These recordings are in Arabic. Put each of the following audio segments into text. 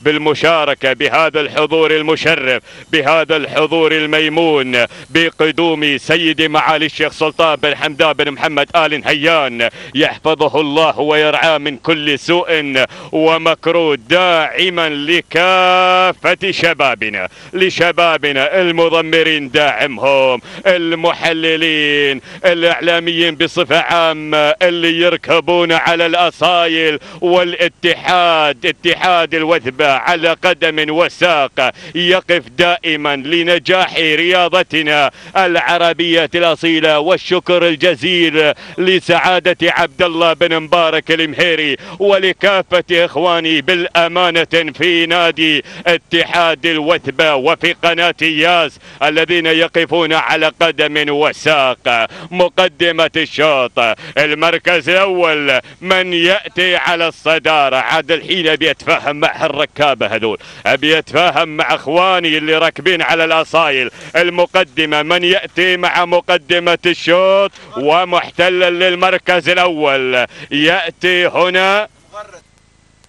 بالمشاركة بهذا الحضور المشرف بهذا الحضور الميمون بقدوم سيدي معالي الشيخ سلطان بن حمدان بن محمد آل هيان يحفظه الله ويرعاه من كل سوء ومكروه داعما لكافة شبابنا لشبابنا المضمرين داعمهم المحللين الإعلاميين بصفة عامة اللي يركبون على الأصايل والاتحاد اتحاد الوثبة على قدم وساق يقف دائما لنجاح رياضتنا العربية الأصيلة والشكر الجزيل لسعادة عبد الله بن مبارك المهيري ولكافة إخواني بالأمانة في نادي اتحاد الوثبة وفي قناة ياس الذين يقفون على قدم وساق. مقدمة الشوط المركز الأول من يأتي على الصدارة. عاد الحين أبي أتفاهم مع الركابة هذول. أبي أتفاهم مع أخواني اللي راكبين على الأصايل. المقدمة من يأتي مع مقدمة الشوط ومحتلا للمركز الأول. يأتي هنا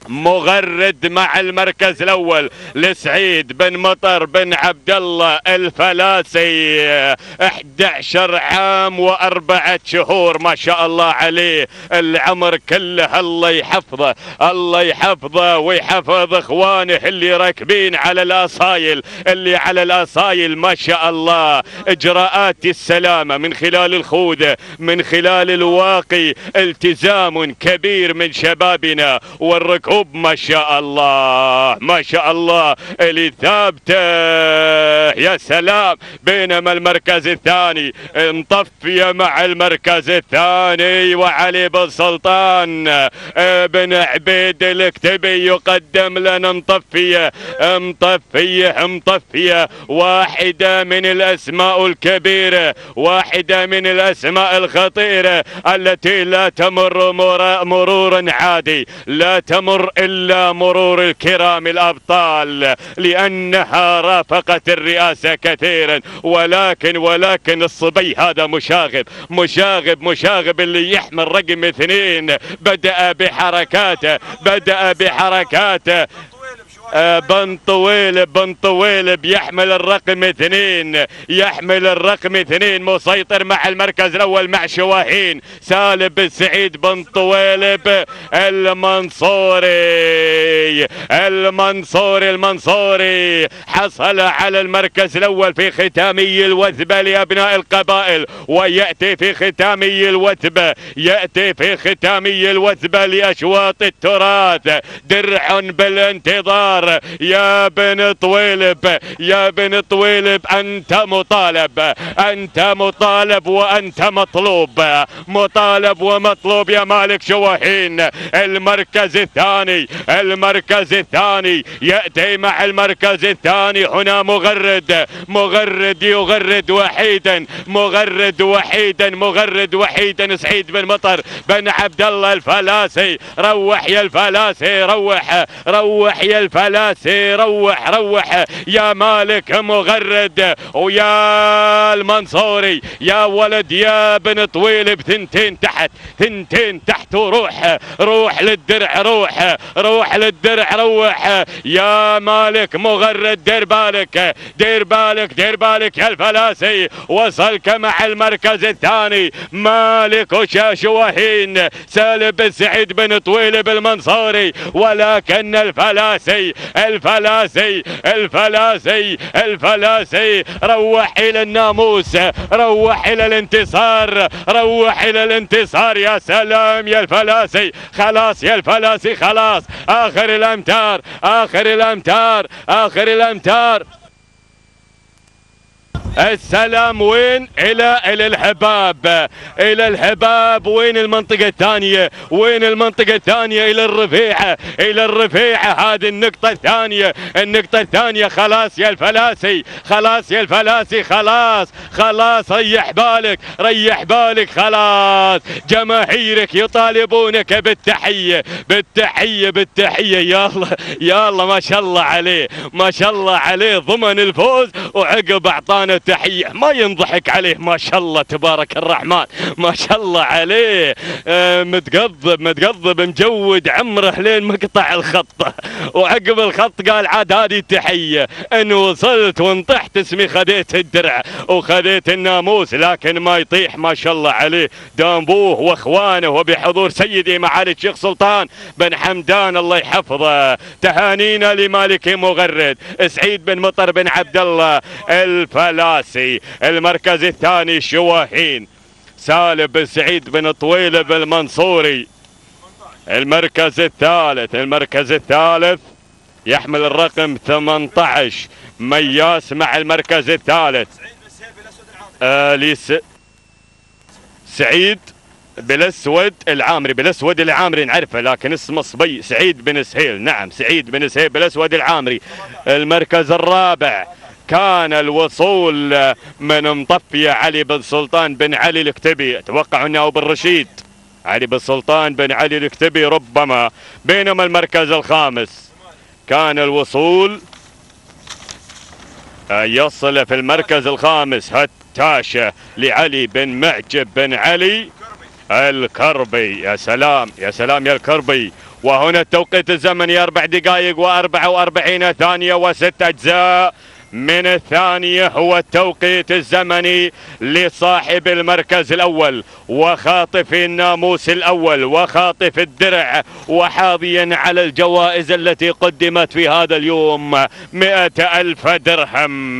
مغرد مع المركز الأول لسعيد بن مطر بن عبد الله الفلاسي. 11 عام وأربعة شهور ما شاء الله عليه. العمر كله الله يحفظه الله يحفظه ويحفظ إخوانه اللي راكبين على الأصايل اللي على الأصايل ما شاء الله. إجراءات السلامة من خلال الخوذة من خلال الواقي التزام كبير من شبابنا. والركوب الحب ما شاء الله ما شاء الله. اللي ثابته يا سلام. بينما المركز الثاني مطفية مع المركز الثاني وعلي بن سلطان. بن عبيد الكتبي يقدم لنا مطفية مطفية مطفية واحدة من الأسماء الكبيرة واحدة من الأسماء الخطيرة التي لا تمر مرورا عادي لا تمر إلا مرور الكرام الأبطال لأنها رافقت الرئاسة كثيرا. ولكن ولكن الصبي هذا مشاغب مشاغب مشاغب اللي يحمل رقم اثنين. بدأ بحركاته بدأ بحركاته. بن طويل بن طويل بيحمل الرقم اثنين يحمل الرقم اثنين مسيطر مع المركز الأول مع شواهين سالم بن سعيد بن طويلب المنصوري المنصوري المنصوري حصل على المركز الأول في ختامي الوثبه لأبناء القبائل ويأتي في ختامي الوثبه يأتي في ختامي الوثبه لأشواط التراث درع بالانتظار يا بن طويلب يا بن طويلب أنت مطالب. أنت مطالب وأنت مطلوب. مطالب ومطلوب يا مالك شواهين. المركز الثاني المركز الثاني. يأتي مع المركز الثاني هنا مغرد. مغرد يغرد وحيدا. مغرد وحيدا مغرد وحيدا. سعيد بن مطر بن عبد الله الفلاسي. روح يا الفلاسي روح. روح يا الفلاسي. روح روح. يا مالك مغرد ويا المنصوري يا ولد يا بن طويل بثنتين تحت ثنتين تحت وروح. روح للدرع روح روح للدرع روح. يا مالك مغرد دير بالك دير بالك دير بالك يا الفلاسي. وصلك مع المركز الثاني مالك وشاشوهين سالم بن سعيد بن طويل بالمنصوري ولكن الفلاسي الفلاسي الفلاسي الفلاسي. روح إلى الناموس روح إلى الانتصار روح إلى الانتصار. يا سلام يا الفلاسي. خلاص يا الفلاسي خلاص. آخر الأمتار آخر الأمتار آخر الأمتار. السلام وين؟ إلى إلى الحباب. إلى الحباب. وين المنطقة الثانية؟ وين المنطقة الثانية؟ إلى الرفيعه إلى الرفيعه هذه النقطة الثانية. النقطة الثانية. خلاص يا الفلاسي. خلاص يا الفلاسي. خلاص. خلاص. ريح بالك. ريح بالك. خلاص. جماهيرك يطالبونك بالتحية. بالتحية. بالتحية. يا الله. يا الله. ما شاء الله عليه. ما شاء الله عليه. ضمن الفوز. وعقب أعطانا تحية. ما ينضحك عليه. ما شاء الله تبارك الرحمن. ما شاء الله عليه. آه، متقضب متقضب مجود. عمره لين مقطع الخط. وعقب الخط قال عاد هذه التحية. ان وصلت وانطحت اسمي خذيت الدرع وخذيت الناموس لكن ما يطيح. ما شاء الله عليه. دام ابوه وأخوانه وبحضور سيدي معالي الشيخ سلطان بن حمدان. الله يحفظه. تهانينا لمالك مغرد. سعيد بن مطر بن عبد الله. الفلاسي المركز الثاني شواهين. سالم بن سعيد بن طويل بن المنصوري المركز الثالث المركز الثالث يحمل الرقم 18 مياس مع المركز الثالث. آه سعيد بالأسود العامري بالأسود العامري نعرفه لكن اسمه صبي سعيد بن سهيل. نعم سعيد بن سهيل بالأسود العامري. المركز الرابع كان الوصول من مطفية علي بن سلطان بن علي الكتبي أتوقع أنه ابو الرشيد علي بن سلطان بن علي الكتبي ربما بينما المركز الخامس. كان الوصول يصل في المركز الخامس. هتاشة لعلي بن معجب بن علي الكربي. يا سلام يا سلام يا الكربي. وهنا التوقيت الزمني أربع دقائق وأربعة وأربعين ثانية وست أجزاء. من الثانية هو التوقيت الزمني لصاحب المركز الأول وخاطف الناموس الأول وخاطف الدرع وحاضيا على الجوائز التي قدمت في هذا اليوم مئة ألف درهم.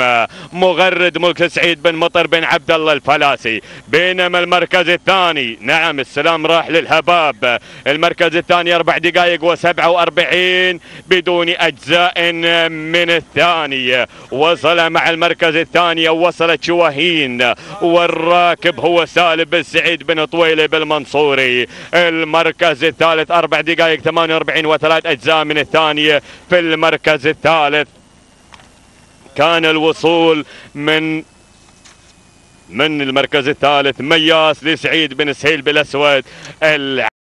مغرد ملك سعيد بن مطر بن عبد الله الفلاسي. بينما المركز الثاني نعم السلام راح للهباب. المركز الثاني أربع دقائق وسبعة وأربعين بدون أجزاء من الثانية. وصل مع المركز الثاني وصلت شواهين. والراكب هو سالم بن سعيد بن طويلي بالمنصوري. المركز الثالث أربع دقائق 48 وثلاث أجزاء من الثانية في المركز الثالث. كان الوصول من من المركز الثالث مياس لسعيد بن سهيل بالأسود.